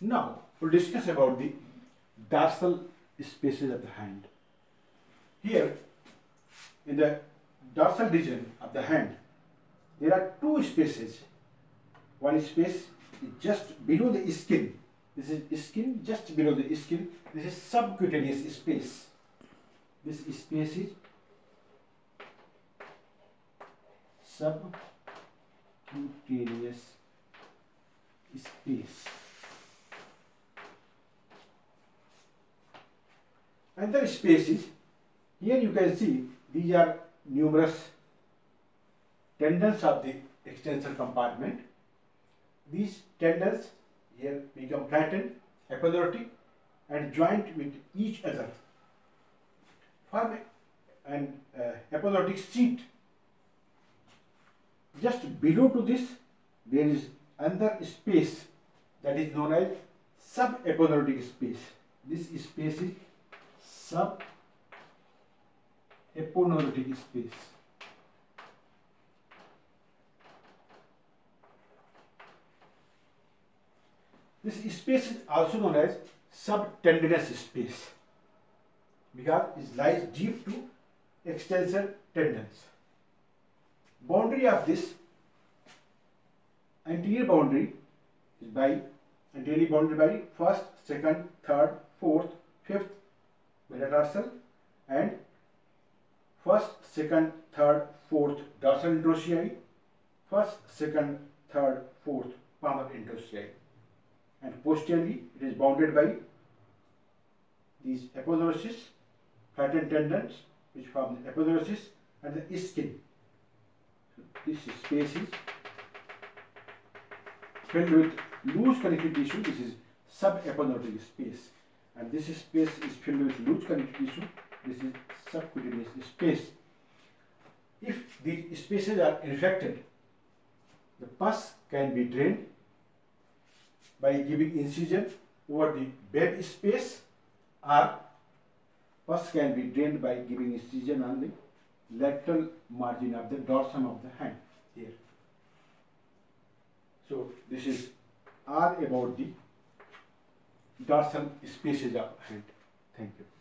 Now, we'll discuss about the dorsal spaces of the hand. Here, in the dorsal region of the hand, there are two spaces. One space is just below the skin. This is skin just below the skin. This is subcutaneous space. This space is subcutaneous space. Another spaces, here you can see these are numerous tendons of the extensor compartment. These tendons here become flattened, aponeurotic and joint with each other. Form an uh, sheet. Just below to this, there is another space that is known as subaponeurotic space. This space is subaponeurotic space. This space is also known as subtendinous space because it lies deep to extensor tendons. Boundary of this anterior boundary is by anterior boundary by first, second, third, fourth, fifth metatarsal and first, second, third, fourth dorsal interossei, first, second, third, fourth palmar interossei and posteriorly it is bounded by these aponeurosis, flattened tendons which form the aponeurosis and the skin. So this space is filled with loose connective tissue. This is subaponeurotic space and this space is filled with loose connective tissue. This is subcutaneous space. If these spaces are infected, the pus can be drained by giving incision over the bed space or pus can be drained by giving incision on the lateral margin of the dorsum of the hand here. So this is all about the dorsal spaces of hand. Thank you.